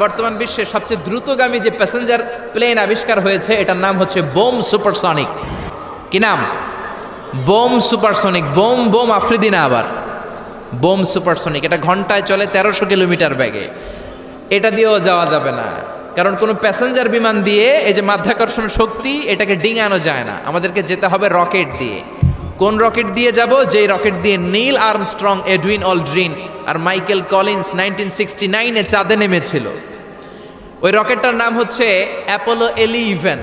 বর্তমান বিশ্বে সবচেয়ে দ্রুতগামী যে প্যাসেঞ্জার প্লেন আবিষ্কার হয়েছে, এটার নাম হচ্ছে বোম সুপারসনিক। কি নাম? Boom supersonic, boom boom Afridi না আবার। বোম সুপারসনিক, এটা ঘন্টায় চলে তেরোশো কিলোমিটার ব্যাগে এটা দিয়েও যাওয়া যাবে না। কারণ কোনো প্যাসেঞ্জার বিমান দিয়ে এই যে মাধ্যাকর্ষণ শক্তি, এটাকে ডিঙানো যায় না। আমাদেরকে যেতে হবে রকেট দিয়ে। কোন রকেট দিয়ে যাব? যেই রকেট দিয়ে নীল আর্মস্ট্রং, এডুইন অলড্রিন আর মাইকেল কলিন্স নাইনটিন সিক্সটি নাইনে চাঁদে নেমেছিল। ওই রকেটটার নাম হচ্ছে অ্যাপোলো এলিভেন।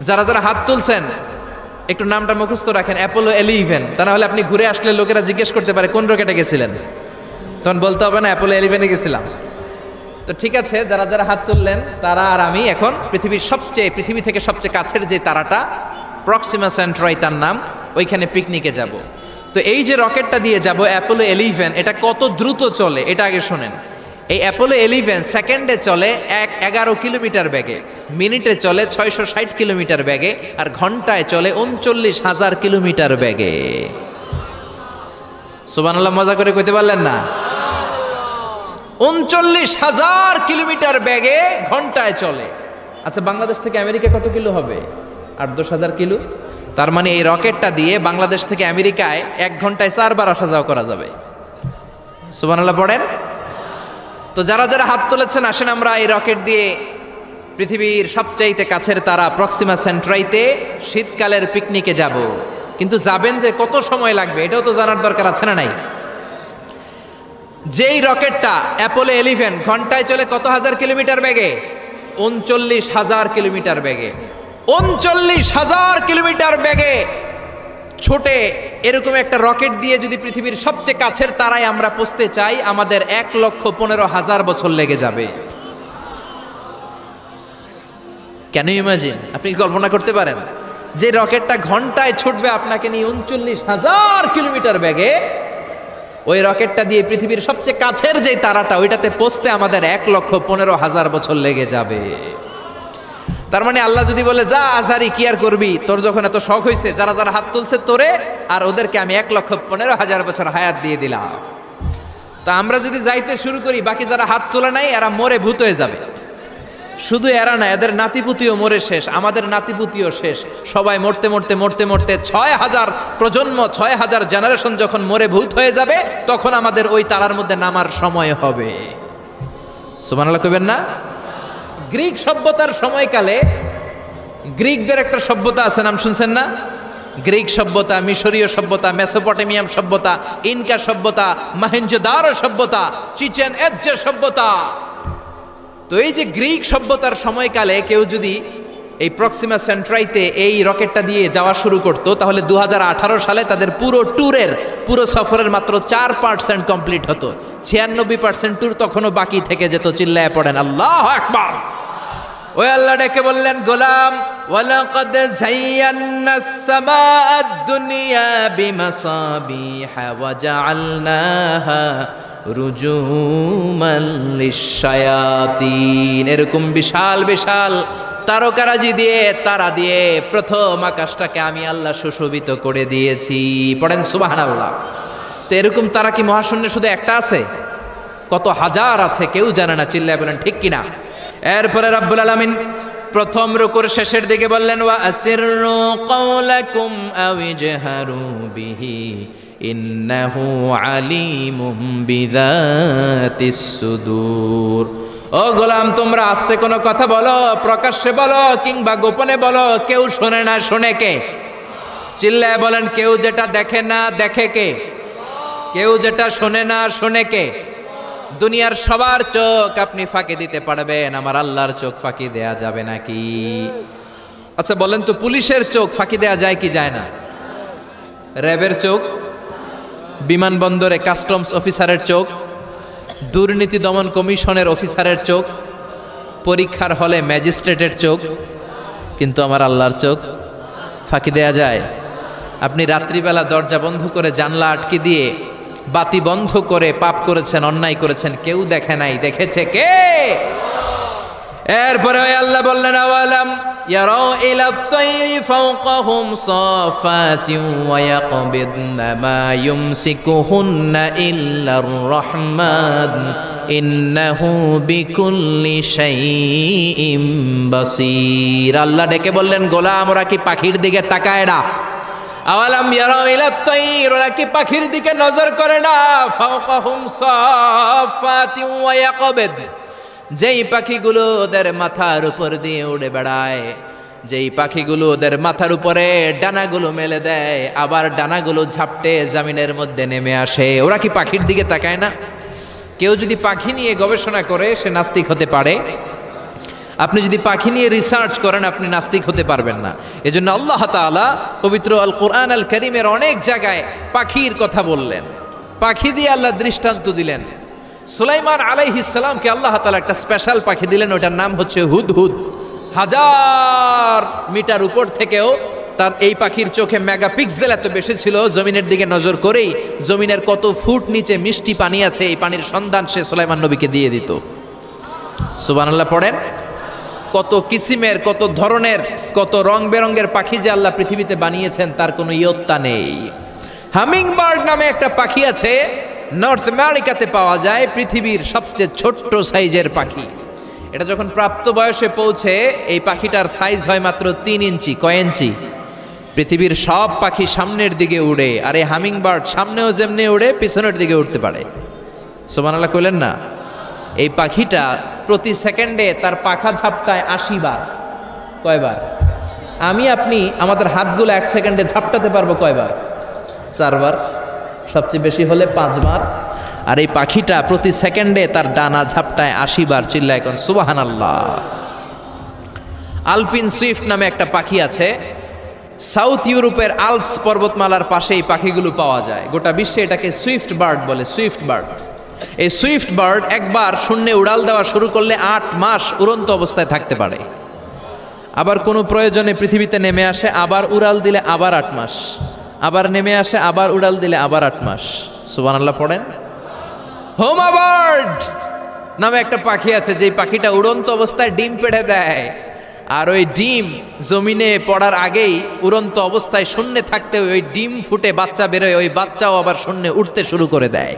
যারা যারা হাত তুলছেন, একটু নামটা মুখস্থ রাখেন, অ্যাপোলো এলিভেন। তা না হলে আপনি ঘুরে আসলে লোকেরা জিজ্ঞেস করতে পারে, কোন রকেটে গেছিলেন? তখন বলতে হবে না, অ্যাপোলো এলিভেনে গেছিলাম। তো ঠিক আছে, যারা যারা হাত তুললেন, তারা আর আমি এখন পৃথিবীর সবচেয়ে, পৃথিবী থেকে সবচেয়ে কাছের যে তারাটা প্রক্সিমা সেন্ট্রয় তার নাম, ওইখানে পিকনিকে যাব। তো এই যে রকেটটা দিয়ে যাব অ্যাপোলো এলিভেন এটা কত দ্রুত চলে? এটা আগে শোনেন। এই অ্যাপোলো এলিভেন সেকেন্ডে চলে এক এগারো কিলোমিটার ব্যাগে মিনিটে চলে ছয়শো ষাট কিলোমিটার ব্যাগে আর ঘন্টায় চলে উনচল্লিশ হাজার কিলোমিটার ব্যাগে সুবানাল্লাহ মজা করে কইতে পারলেন না? উনচল্লিশ হাজার কিলোমিটার ব্যাগে ঘন্টায় চলে। আচ্ছা বাংলাদেশ থেকে আমেরিকা কত কিলো হবে? আট দশ হাজার কিলো? তার মানে এই রকেটটা দিয়ে বাংলাদেশ থেকে আমেরিকায় এক ঘন্টায় চারবার আসা যাওয়া করা যাবে। সুবানাল্লাহ পড়েন? তো যারা যারা হাত তুলেছেন, আসেন আমরা এই রকেট দিয়ে পৃথিবীর সবচাইতে কাছের তারা প্রক্সিমা সেন্ট্রাইতে শীতকালের পিকনিকে যাব। কিন্তু যাবেন যে কত সময় লাগবে, এটাও তো জানার দরকার আছে না নাই? যেই রকেটটা অ্যাপোলো এলিভেন ঘন্টায় চলে কত হাজার কিলোমিটার বেগে? উনচল্লিশ হাজার কিলোমিটার বেগে। উনচল্লিশ হাজার কিলোমিটার বেগে ছোটে এরকম একটা রকেট দিয়ে যদি পৃথিবীর সবচেয়ে কাছের তারায় আমরা পৌঁছতে চাই, আমাদের এক লক্ষ পনেরো হাজার বছর লেগে যাবে। কেন ইমাজিন? আপনি কল্পনা করতে পারেন? যে রকেটটা ঘন্টায় ছুটবে আপনাকে নিয়ে উনচল্লিশ হাজার কিলোমিটার ব্যাগে ওই রকেটটা দিয়ে পৃথিবীর সবচেয়ে কাছের যে তারাটা, ওইটাতে পৌঁছতে আমাদের এক লক্ষ পনেরো হাজার বছর লেগে যাবে। তার মানে আল্লাহ যদি বলে, যা আজারি, কি আর করবি? তোর যখন এত শখ হয়েছে যারা যারা হাত তুলছে তোরে, আর ওদেরকে আমি এক লক্ষ পনেরো হাজার বছর হায়াত দিয়ে দিলাম। তা আমরা যদি যাইতে শুরু করি, বাকি যারা হাত তোলা নাই, এরা মরে ভূত হয়ে যাবে। শুধু এরা না, এদের নাতিপুতিও মরে শেষ, আমাদের নাতিপুতিও শেষ। সবাই মরতে মরতে মরতে মরতে ছয় হাজার প্রজন্ম, ছয় হাজার জেনারেশন যখন মরে ভূত হয়ে যাবে, তখন আমাদের ওই তারার মধ্যে নামার সময় হবে। সুমানাল্লাহ কবেন না? গ্রিক সভ্যতার সময়কালে গ্রিকদের একটা সভ্যতা আছে, নাম শুনছেন না? গ্রিক সভ্যতা, মিশরীয় সভ্যতা, মেসোপটেমিয়াম সভ্যতা, ইনকা সভ্যতা, মাহেঞ্জোদারো সভ্যতা, চিচেন এজ্জে সভ্যতা। তো এই যে গ্রিক সভ্যতার সময়কালে কেউ যদি এই প্রক্সিমা সেন্ট্রাইতে এই রকেটটা দিয়ে যাওয়া শুরু করতো, তাহলে দু হাজার আঠারো সালে তাদের পুরো ট্যুরের, পুরো সফরের মাত্র চার পার্সেন্ট কমপ্লিট হতো। ছিয়ানব্বই পার্সেন্ট ট্যুর তখনও বাকি থেকে যেত, চিল্লায় পড়েন। আল্লাহ একবার ওই আল্লাহ ডেকে বললেন, গোলাম দুনিয়া এরকম বিশাল বিশাল তারকারাজি দিয়ে, তারা দিয়ে প্রথম আকাশটাকে আমি আল্লাহ সুশোভিত করে দিয়েছি। পড়েন সুবহানাল্লাহ। তো এরকম তারা কি মহাশূন্যে শুধু একটা আছে? কত হাজার আছে, কেউ জানে না, চিল্লায় বলেন, ঠিক কিনা? এরপরে রাব্বুল আলামিন প্রথম রুকুর শেষের দিকে বললেন, ওয়া ইন্নাহু আলিমুম বিযাতিস সুদূর। ও গোলাম, তোমরা আস্তে কোনো কথা বলো, প্রকাশ্যে বলো, কিংবা গোপনে বলো, কেউ শোনে না, শোনে কে? চিল্লায় বলেন, কেউ যেটা দেখে না, দেখে কে? কেউ যেটা শোনে না, শোনে কে? দুনিয়ার সবার চোখ আপনি ফাঁকি দিতে পারবেন, আমার আল্লাহর চোখ ফাঁকি দেয়া যাবে নাকি? আচ্ছা বলেন তো, পুলিশের চোখ ফাঁকি দেয়া যায় কি যায় না? র্যাবের চোখ, বিমানবন্দরে কাস্টমস অফিসারের চোখ দুর্নীতি দমন কমিশনের অফিসারের চোখ, পরীক্ষার হলে ম্যাজিস্ট্রেটের চোখ, কিন্তু আমার আল্লাহর চোখ ফাঁকি দেয়া যায়। আপনি রাত্রিবেলা দরজা বন্ধ করে জানলা আটকে দিয়ে বাতি বন্ধ করে পাপ করেছেন, অন্যায় করেছেন, কেউ দেখে নাই। দেখেছে কে? এরপরে আল্লাহ বললেন, আওয়ালাম ইয়ারাও ইলা তাইরি ফাওকাহুম সাফাতিন ওয়া ইয়াকবিদনা মা ইউমসিকুহুন্না ইল্লার রহমান। ইন্নাহু বিকুল্লি শাইইম বাসীর। আল্লাহ ডেকে বললেন, গোলাম, ওরা কি পাখির দিকে তাকায় না? আওয়ালাম ইয়ারাও ইলা তাইর ওরা কি পাখির দিকে নজর করে না? ফাওকাহুম সাফাতিন ওয়া ইয়াকবিদ। যেই পাখিগুলো ওদের মাথার উপর দিয়ে উড়ে বেড়ায়, যেই পাখিগুলো ওদের মাথার উপরে ডানাগুলো মেলে দেয়, আবার ডানাগুলো ঝাপটে জামিনের মধ্যে নেমে আসে। ওরা কি পাখির দিকে তাকায় না? কেউ যদি পাখি নিয়ে গবেষণা করে, সে নাস্তিক হতে পারে। আপনি যদি পাখি নিয়ে রিসার্চ করেন, আপনি নাস্তিক হতে পারবেন না। এজন্য আল্লাহ তাআলা পবিত্র আল কোরআন আল করিমের অনেক জায়গায় পাখির কথা বললেন। পাখি দিয়ে আল্লাহ দৃষ্টান্ত দিলেন। সুলাইমান আলাইহিসালামকে আল্লাহ তালা একটা স্পেশাল পাখি দিলেন ওটার নাম হচ্ছে হুদহুদ হাজার মিটার উপর থেকেও তার এই পাখির চোখে মেগাপিক্সেল এত বেশি ছিল, জমিনের দিকে নজর করেই জমিনের কত ফুট নিচে মিষ্টি পানি আছে, এই পানির সন্ধান সে সুলাইমান নবীকে দিয়ে দিত। সুবানাল্লাহ পড়েন। কত কিসিমের, কত ধরনের, কত রং বেরঙ্গের পাখি যে আল্লাহ পৃথিবীতে বানিয়েছেন, তার কোনো ইয়ত্তা নেই। হামিং বার্ড নামে একটা পাখি আছে নর্থ আমেরিকাতে পাওয়া যায় পৃথিবীর সবচেয়ে ছোট্ট সাইজের পাখি। এটা যখন প্রাপ্ত বয়সে পৌঁছে, এই পাখিটার সাইজ হয় মাত্র তিন ইঞ্চি, কয় ইঞ্চি? পৃথিবীর সব পাখি সামনের দিকে উড়ে, আর এই হামিং বার্ড সামনেও যেমনি উড়ে, পিছনের দিকে উঠতে পারে। সোমানাল্লাহ কইলেন না? এই পাখিটা প্রতি সেকেন্ডে তার পাখা ঝাপটায় আশি বার। কয়বার আমি, আপনি, আমাদের হাতগুলো এক সেকেন্ডে ঝাপটাতে পারব কয়বার চারবার সবচেয়ে বেশি হলে পাঁচবার। আর এই পাখিটা প্রতি সেকেন্ডে তার ডানা ঝাপটায় আশি বার চিল্লা এখন সুবাহান আল্লাহ আলপিন সুইফট নামে একটা পাখি আছে। সাউথ ইউরোপের আলপস পর্বতমালার পাশে এই পাখিগুলো পাওয়া যায়। গোটা বিশ্বে এটাকে সুইফট বার্ড বলে, সুইফট বার্ড। এই সুইফট বার্ড একবার শূন্যে উড়াল দেওয়া শুরু করলে আট মাস উড়ন্ত অবস্থায় থাকতে পারে। আবার কোনো প্রয়োজনে পৃথিবীতে নেমে আসে, আবার উড়াল দিলে আবার আট মাস। আবার নেমে আসে, আবার উড়াল দিলে আবার আট মাস। সুবান আল্লাহ পড়েন। হোম আবার্ড নামে একটা পাখি আছে যে পাখিটা উড়ন্ত অবস্থায় ডিম পেড়ে দেয়। আর ওই ডিম জমিনে পড়ার আগেই উড়ন্ত অবস্থায় শূন্যে থাকতে ওই ডিম ফুটে বাচ্চা বেরোয়, ওই বাচ্চাও আবার শূন্যে উঠতে শুরু করে দেয়।